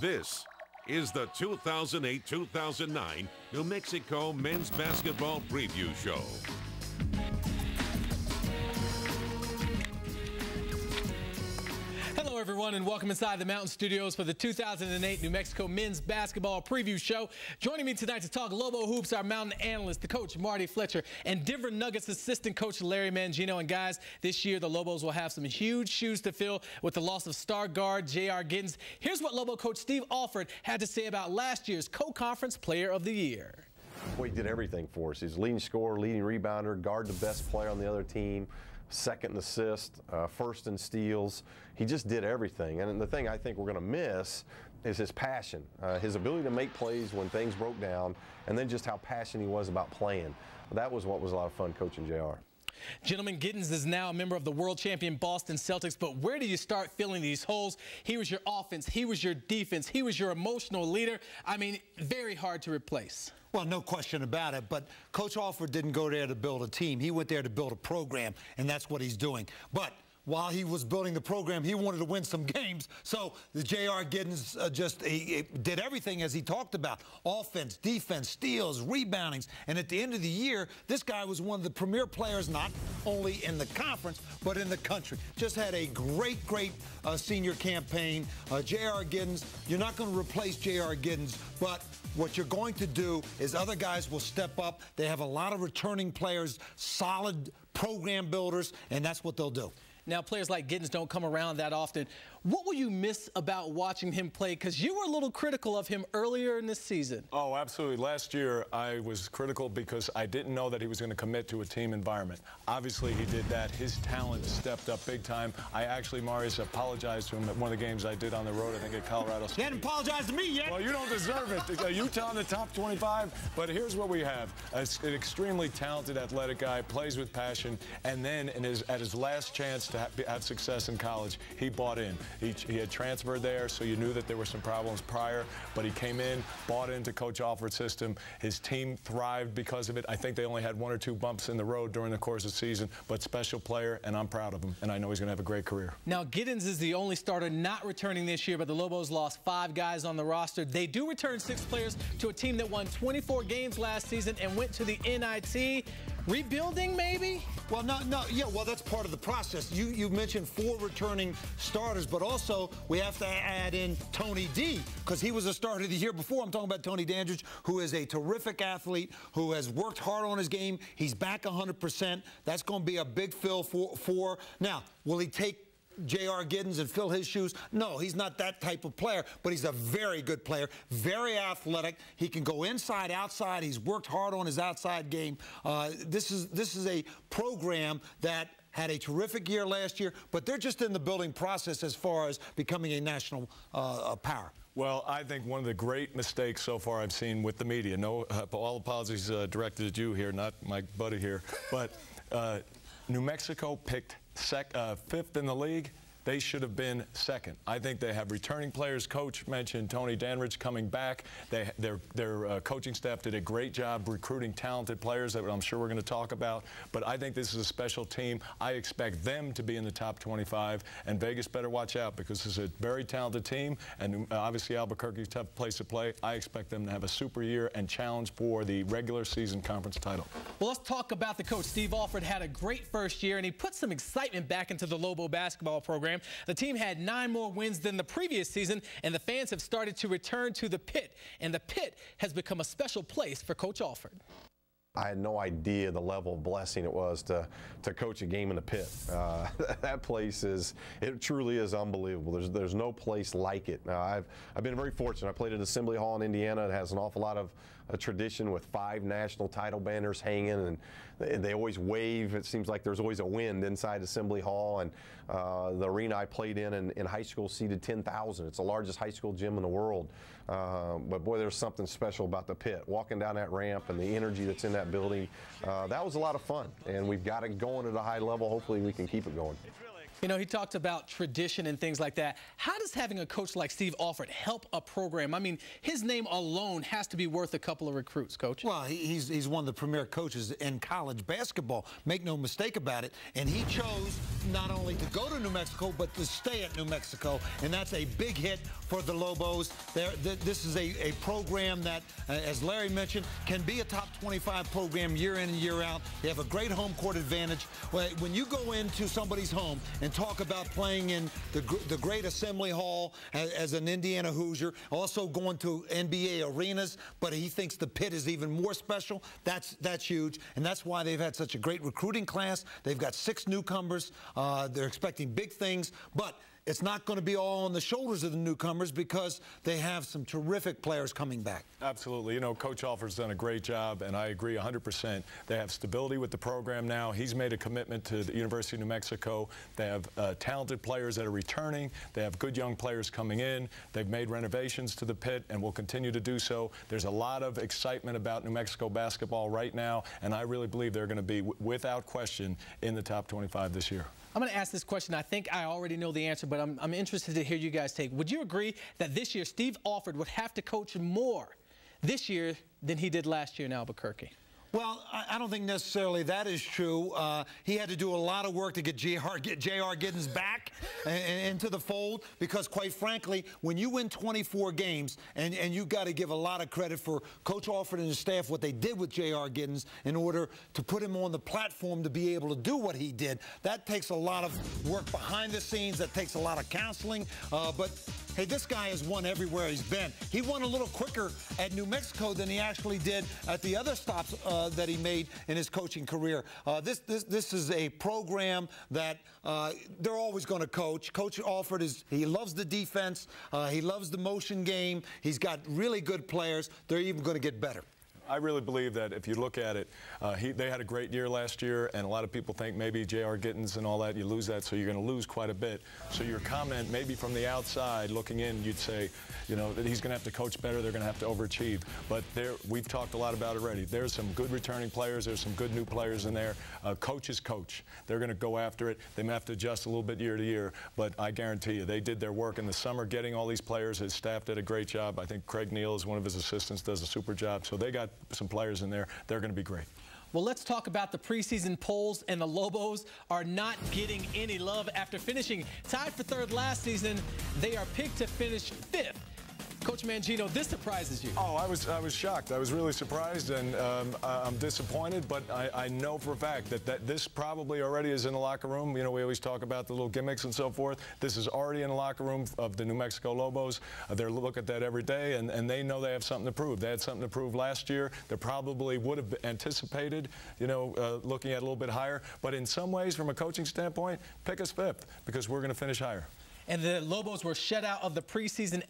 This is the 2008 2009 New Mexico Men's Basketball Preview Show. Everyone, and welcome inside the Mountain Studios for the 2008 New Mexico Men's Basketball Preview Show. Joining me tonight to talk Lobo Hoops, our Mountain analyst, the coach Marty Fletcher, and Denver Nuggets assistant coach Larry Mangino. And guys, this year the Lobos will have some huge shoes to fill with the loss of star guard J.R. Giddens. Here's what Lobo coach Steve Alford had to say about last year's co-conference Player of the Year. Boy, he did everything for us. He's leading scorer, leading rebounder, guard the best player on the other team, second in assist, uh, first in steals. He just did everything. And the thing I think we're going to miss is his passion, uh, his ability to make plays when things broke down, and then just how passionate he was about playing. That was what was a lot of fun coaching JR. Gentlemen, Giddens is now a member of the world champion Boston Celtics, but where do you start filling these holes? He was your offense, he was your defense, he was your emotional leader. I mean, very hard to replace. Well, no question about it, but Coach Alford didn't go there to build a team. He went there to build a program, and that's what he's doing. But while he was building the program, he wanted to win some games. So the J.R. Giddens uh, just he, he did everything as he talked about offense, defense, steals, reboundings. And at the end of the year, this guy was one of the premier players, not only in the conference, but in the country. Just had a great, great uh, senior campaign. Uh, J.R. Giddens, you're not going to replace J.R. Giddens, but what you're going to do is other guys will step up. They have a lot of returning players, solid program builders, and that's what they'll do. Now, players like Giddens don't come around that often. What will you miss about watching him play? Because you were a little critical of him earlier in this season. Oh, absolutely. Last year, I was critical because I didn't know that he was going to commit to a team environment. Obviously, he did that. His talent stepped up big time. I actually, Marius, apologized to him at one of the games I did on the road, I think at Colorado State. He hadn't apologized to me yet. Well, you don't deserve it. Utah in the top 25. But here's what we have. an extremely talented, athletic guy, plays with passion, and then in his, at his last chance to have success in college, he bought in. He, he, had transferred there, so you knew that there were some problems prior, but he came in, bought into Coach Alford's system. His team thrived because of it. I think they only had one or two bumps in the road during the course of the season, but special player, and I'm proud of him, and I know he's going to have a great career. Now, Giddens is the only starter not returning this year, but the Lobos lost five guys on the roster. They do return six players to a team that won 24 games last season and went to the NIT. Rebuilding, maybe? Well, no, no, yeah, well, that's part of the process. You you mentioned four returning starters, but also we have to add in Tony D because he was a starter the year before. I'm talking about Tony Danridge, who is a terrific athlete, who has worked hard on his game. He's back 100%. That's going to be a big fill for, for. Now, will he take J.R. Giddens and fill his shoes. No, he's not that type of player, but he's a very good player, very athletic. He can go inside, outside. He's worked hard on his outside game. Uh, this is this is a program that had a terrific year last year, but they're just in the building process as far as becoming a national uh, power. Well, I think one of the great mistakes so far I've seen with the media, no, uh, all apologies uh, directed at you here, not my buddy here, but uh, New Mexico picked uh, fifth in the league they should have been second. I think they have returning players. Coach mentioned Tony Danridge coming back. They, their their uh, coaching staff did a great job recruiting talented players that I'm sure we're going to talk about. But I think this is a special team. I expect them to be in the top 25, and Vegas better watch out because this is a very talented team, and uh, obviously Albuquerque's a tough place to play. I expect them to have a super year and challenge for the regular season conference title. Well, let's talk about the coach. Steve Alford had a great first year, and he put some excitement back into the Lobo basketball program program. The team had nine more wins than the previous season, and the fans have started to return to the pit. And the pit has become a special place for Coach Alford. I had no idea the level of blessing it was to to coach a game in the pit. Uh, that place is it truly is unbelievable. There's there's no place like it. Uh, I've I've been very fortunate. I played at Assembly Hall in Indiana. It has an awful lot of a tradition with five national title banners hanging, and they, always wave. It seems like there's always a wind inside Assembly Hall, and uh, the arena I played in, in in high school seated 10,000. It's the largest high school gym in the world. Uh, but boy, there's something special about the pit. Walking down that ramp and the energy that's in that building, uh, that was a lot of fun. And we've got it going at a high level. Hopefully, we can keep it going. You know, he talked about tradition and things like that. How does having a coach like Steve Alford help a program? I mean, his name alone has to be worth a couple of recruits, coach. Well, he's, he's one of the premier coaches in college basketball. Make no mistake about it. And he chose not only to go to New Mexico, but to stay at New Mexico. And that's a big hit for the Lobos. This is a, a program that, uh, as Larry mentioned, can be a top 25 program year in and year out. They have a great home court advantage. When you go into somebody's home and talk about playing in the, the great assembly hall as, as, an Indiana Hoosier, also going to NBA arenas, but he thinks the pit is even more special. That's that's huge, and that's why they've had such a great recruiting class. They've got six newcomers. Uh, they're expecting big things, but it's not going to be all on the shoulders of the newcomers because they have some terrific players coming back. Absolutely. You know, Coach Alford's done a great job, and I agree 100%. They have stability with the program now. He's made a commitment to the University of New Mexico. They have uh, talented players that are returning. They have good young players coming in. They've made renovations to the pit and will continue to do so. There's a lot of excitement about New Mexico basketball right now, and I really believe they're going to be, without question, in the top 25 this year. I'm going to ask this question. I think I already know the answer, but I'm, I'm interested to hear you guys take. Would you agree that this year Steve Alford would have to coach more this year than he did last year in Albuquerque? Well, I don't think necessarily that is true. Uh, he had to do a lot of work to get J.R. Giddens back into the fold because, quite frankly, when you win 24 games, and, and you've got to give a lot of credit for Coach Alford and his staff, what they did with J.R. Giddens in order to put him on the platform to be able to do what he did. That takes a lot of work behind the scenes. That takes a lot of counseling. Uh, but Hey, this guy has won everywhere he's been. He won a little quicker at New Mexico than he actually did at the other stops uh, that he made in his coaching career. Uh, this, this, this is a program that uh, they're always going to coach. Coach Alford is he loves the defense. Uh, he loves the motion game. He's got really good players. They're even going to get better. I really believe that if you look at it, uh, he, they had a great year last year, and a lot of people think maybe J.R. Giddens and all that, you lose that, so you're going to lose quite a bit. So your comment, maybe from the outside looking in, you'd say, you know, that he's going to have to coach better, they're going to have to overachieve. But there, we've talked a lot about it already. There's some good returning players, there's some good new players in there. Uh, coach is coach. They're going to go after it. They may have to adjust a little bit year to year, but I guarantee you, they did their work in the summer getting all these players. His staff did a great job. I think Craig Neal is one of his assistants, does a super job. So they got some players in there. They're going to be great. Well, let's talk about the preseason polls, and the Lobos are not getting any love after finishing tied for third last season. They are picked to finish fifth Coach Mangino, this surprises you. Oh, I was I was shocked. I was really surprised, and um, I'm disappointed. But I, I, know for a fact that, that this probably already is in the locker room. You know, we always talk about the little gimmicks and so forth. This is already in the locker room of the New Mexico Lobos. Uh, they look at that every day, and, and they know they have something to prove. They had something to prove last year. They probably would have anticipated, you know, uh, looking at a little bit higher. But in some ways, from a coaching standpoint, pick us fifth because we're going to finish higher and the Lobos were shut out of the preseason